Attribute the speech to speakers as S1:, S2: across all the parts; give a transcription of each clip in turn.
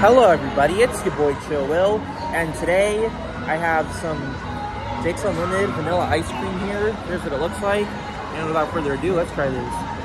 S1: Hello everybody, it's your boy Chill Will, and today I have some Jake's Unlimited vanilla ice cream here. Here's what it looks like, and without further ado, let's try this.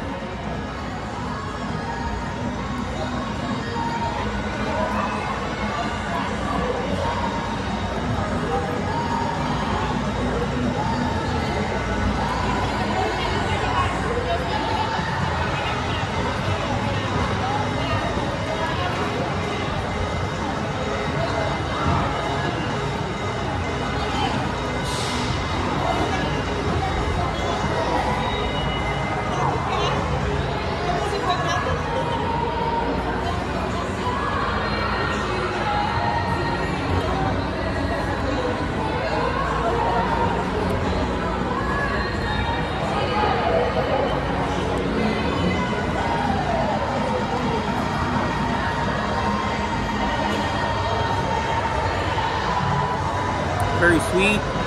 S1: Very sweet.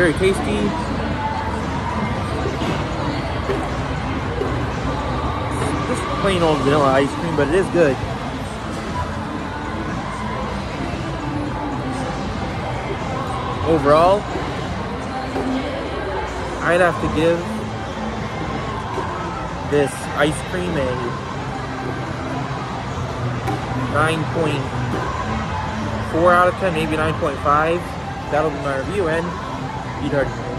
S1: Very tasty. Just plain old vanilla ice cream, but it is good. Overall, I'd have to give this ice cream a 9.4 out of 10, maybe 9.5. That'll be my review and eat hard.